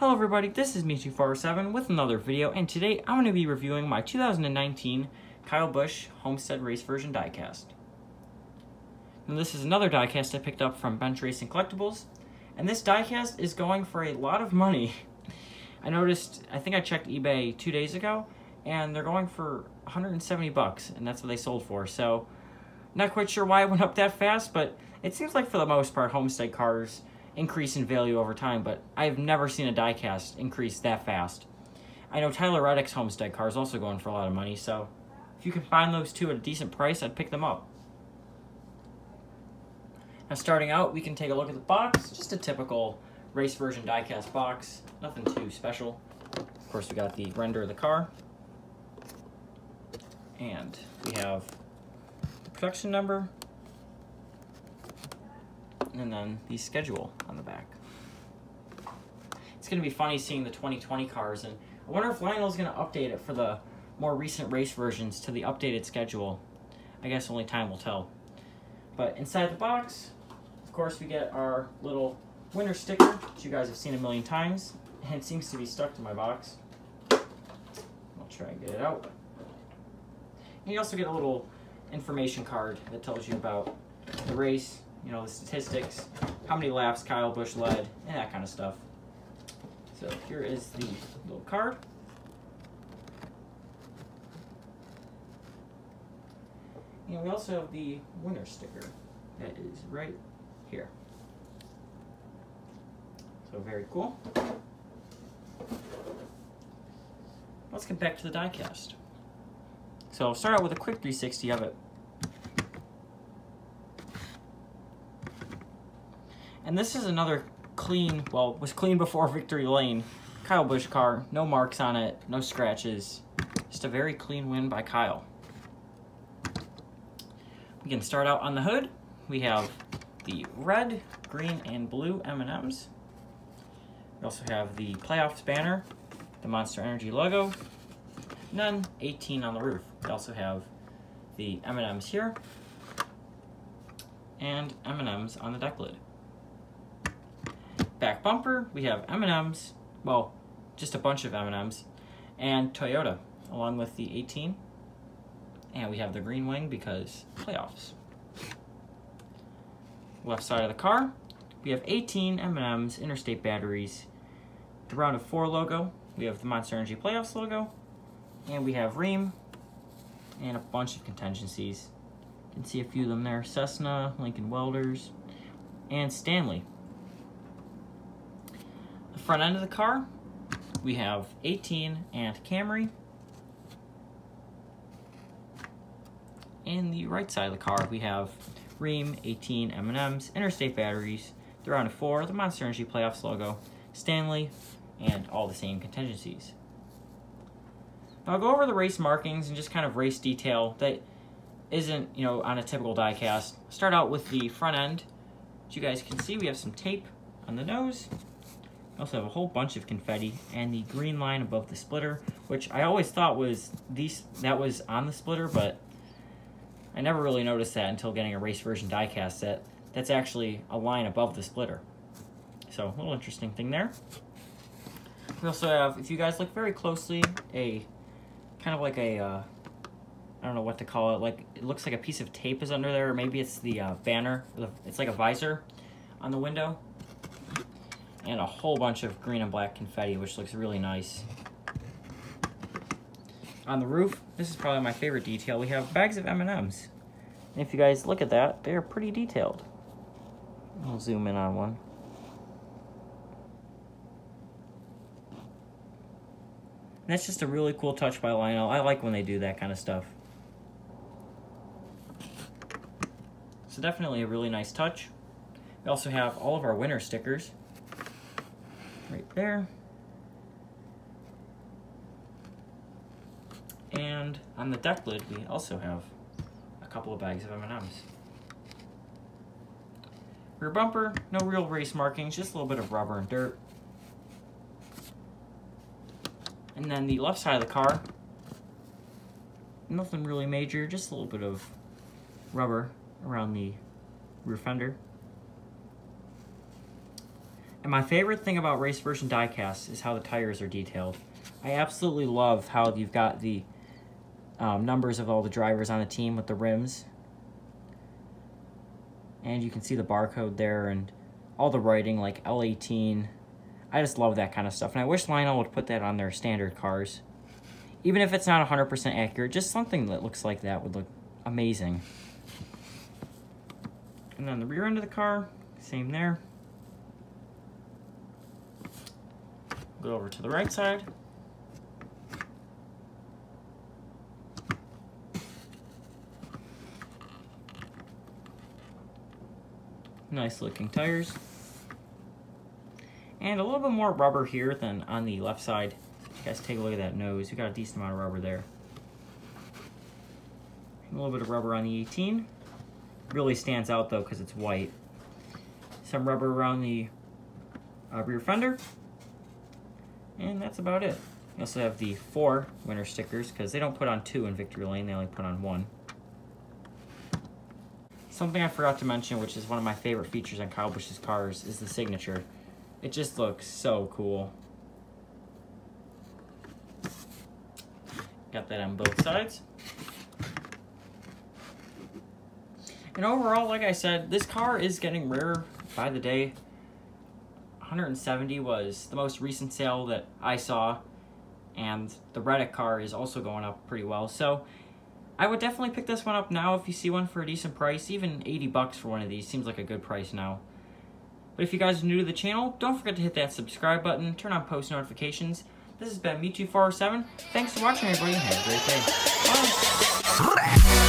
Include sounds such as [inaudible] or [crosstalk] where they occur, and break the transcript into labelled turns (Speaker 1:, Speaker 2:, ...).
Speaker 1: Hello everybody, this is Me247 with another video, and today I'm going to be reviewing my 2019 Kyle Busch Homestead Race Version diecast. Now this is another diecast I picked up from Bench Racing Collectibles, and this diecast is going for a lot of money. [laughs] I noticed, I think I checked eBay two days ago, and they're going for 170 bucks, and that's what they sold for, so not quite sure why it went up that fast, but it seems like for the most part Homestead cars increase in value over time, but I've never seen a diecast increase that fast. I know Tyler Reddick's Homestead car is also going for a lot of money, so if you can find those two at a decent price, I'd pick them up. Now starting out, we can take a look at the box, just a typical race version diecast box, nothing too special. Of course, we got the render of the car, and we have the production number, and then the schedule on the back. It's going to be funny seeing the 2020 cars, and I wonder if Lionel's going to update it for the more recent race versions to the updated schedule. I guess only time will tell. But inside the box, of course, we get our little winner sticker, which you guys have seen a million times, [laughs] and it seems to be stuck to my box. I'll try and get it out. And you also get a little information card that tells you about the race, you know, the statistics, how many laps Kyle Busch led, and that kind of stuff. So here is the little card. And we also have the winner sticker that is right here. So very cool. Let's get back to the diecast. So I'll start out with a quick 360 of it. And this is another clean, well, was clean before Victory Lane. Kyle Busch car, no marks on it, no scratches. Just a very clean win by Kyle. We can start out on the hood. We have the red, green, and blue M&Ms. We also have the playoffs banner, the Monster Energy logo, none, 18 on the roof. We also have the M&Ms here, and M&Ms on the deck lid back bumper, we have M&M's, well, just a bunch of M&M's, and Toyota, along with the 18. And we have the green wing because playoffs. Left side of the car, we have 18 M&M's, interstate batteries, the round of four logo, we have the Monster Energy Playoffs logo, and we have Rheem, and a bunch of contingencies. You can see a few of them there, Cessna, Lincoln Welders, and Stanley front end of the car, we have 18 and Camry. In the right side of the car, we have Rheem, 18 M&Ms, Interstate Batteries, the round of four, the Monster Energy Playoffs logo, Stanley, and all the same contingencies. Now I'll go over the race markings and just kind of race detail that isn't, you know, on a typical diecast. Start out with the front end. As you guys can see, we have some tape on the nose, also have a whole bunch of confetti and the green line above the splitter, which I always thought was these that was on the splitter, but I never really noticed that until getting a race version diecast set. That's actually a line above the splitter. So a little interesting thing there. We also have, if you guys look very closely, a kind of like a, uh, I don't know what to call it, like it looks like a piece of tape is under there, or maybe it's the uh, banner, it's like a visor on the window and a whole bunch of green and black confetti, which looks really nice. On the roof, this is probably my favorite detail, we have bags of M&Ms. And if you guys look at that, they're pretty detailed. I'll zoom in on one. And that's just a really cool touch by Lionel. I like when they do that kind of stuff. So definitely a really nice touch. We also have all of our winter stickers right there. And on the deck lid, we also have a couple of bags of M&Ms. Rear bumper, no real race markings, just a little bit of rubber and dirt. And then the left side of the car, nothing really major, just a little bit of rubber around the rear fender. And my favorite thing about Race Version diecast is how the tires are detailed. I absolutely love how you've got the um, numbers of all the drivers on the team with the rims. And you can see the barcode there and all the writing like L18. I just love that kind of stuff. And I wish Lionel would put that on their standard cars. Even if it's not 100% accurate, just something that looks like that would look amazing. And then the rear end of the car, same there. Go over to the right side. Nice looking tires. And a little bit more rubber here than on the left side. You guys take a look at that nose. We got a decent amount of rubber there. A little bit of rubber on the 18. Really stands out though because it's white. Some rubber around the uh, rear fender. And that's about it. You also have the four winner stickers because they don't put on two in Victory Lane, they only put on one. Something I forgot to mention, which is one of my favorite features on Kyle Busch's cars, is the signature. It just looks so cool. Got that on both sides. And overall, like I said, this car is getting rarer by the day. 170 was the most recent sale that I saw. And the Reddick car is also going up pretty well. So I would definitely pick this one up now if you see one for a decent price. Even 80 bucks for one of these seems like a good price now. But if you guys are new to the channel, don't forget to hit that subscribe button, turn on post notifications. This has been Me2407. Thanks for watching, everybody, have a great day. Bye.